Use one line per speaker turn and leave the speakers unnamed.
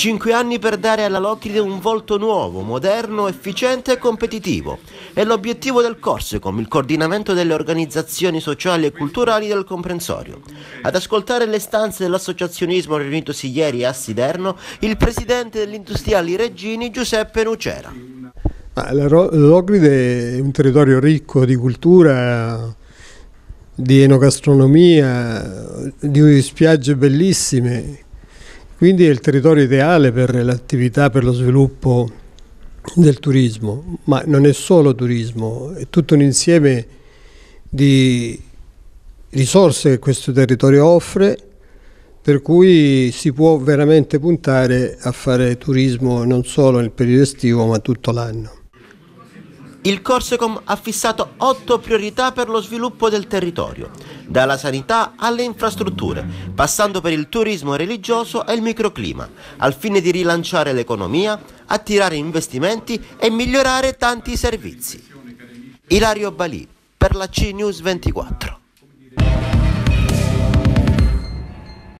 Cinque anni per dare alla Locride un volto nuovo, moderno, efficiente e competitivo. È l'obiettivo del Corsecom, il coordinamento delle organizzazioni sociali e culturali del comprensorio. Ad ascoltare le stanze dell'associazionismo riunitosi ieri a Siderno, il presidente degli industriali Reggini Giuseppe Nucera.
La Locride è un territorio ricco di cultura, di enogastronomia, di spiagge bellissime quindi è il territorio ideale per l'attività, per lo sviluppo del turismo, ma non è solo turismo, è tutto un insieme di risorse che questo territorio offre, per cui si può veramente puntare a fare turismo non solo nel periodo estivo, ma tutto l'anno.
Il Corsecom ha fissato otto priorità per lo sviluppo del territorio, dalla sanità alle infrastrutture, passando per il turismo religioso e il microclima, al fine di rilanciare l'economia, attirare investimenti e migliorare tanti servizi. Ilario Balì, per la C News 24.